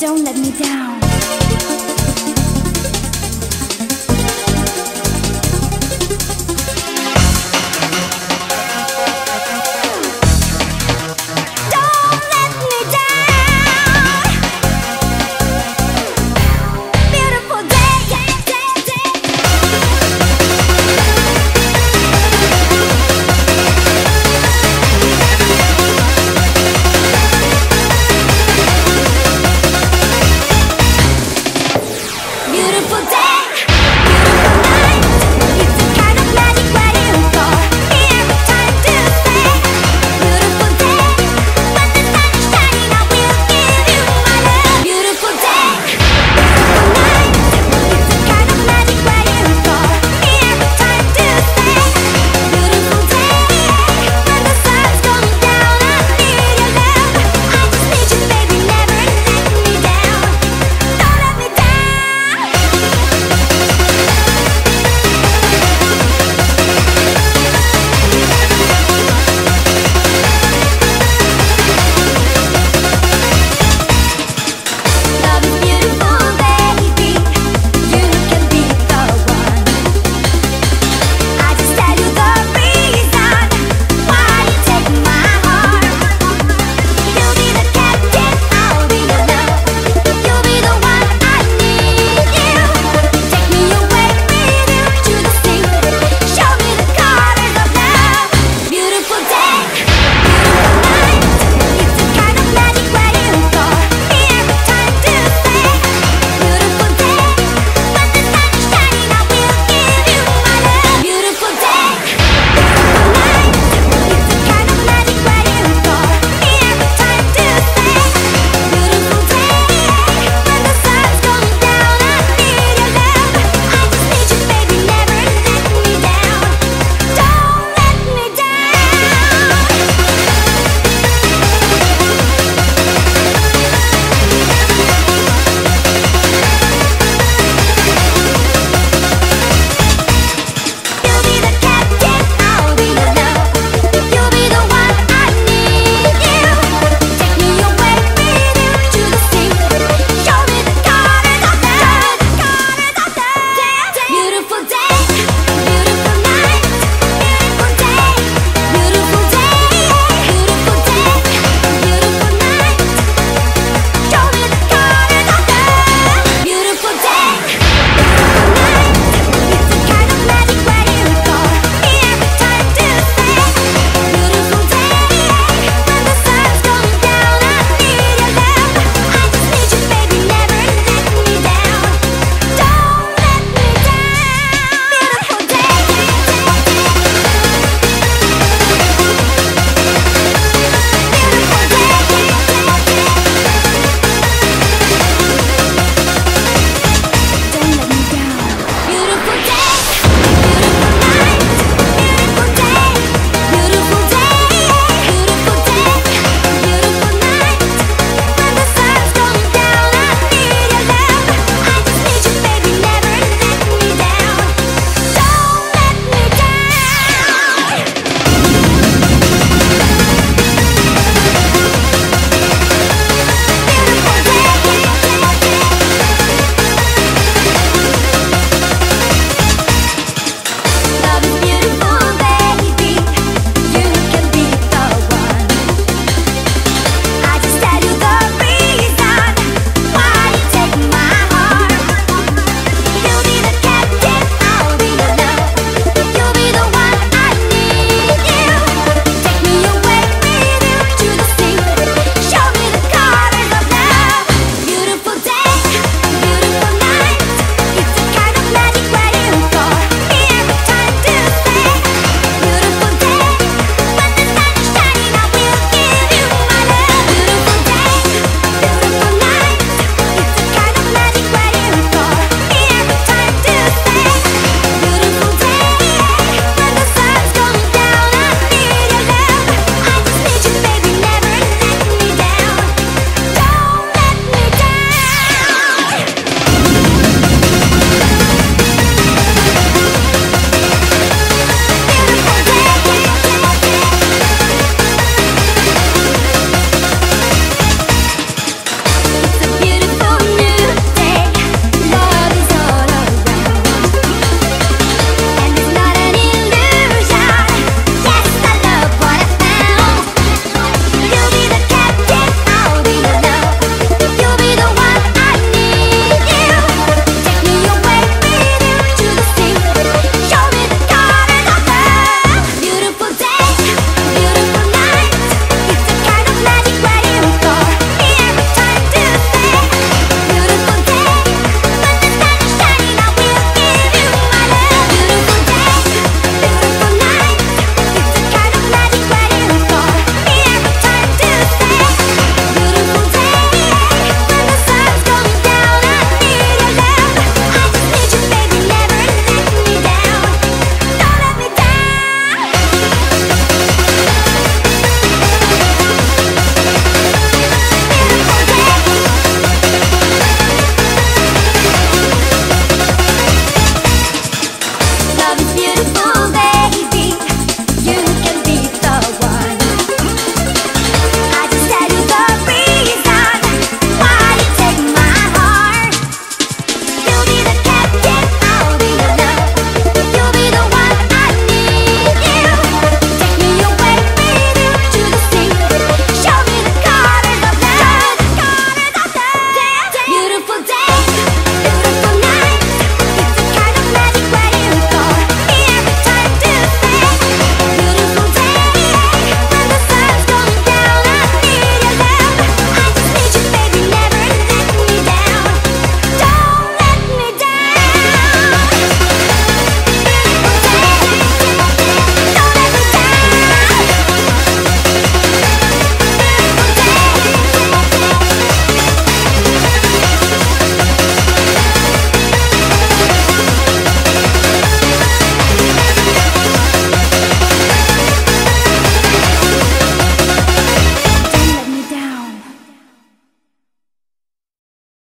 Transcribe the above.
don't let me down.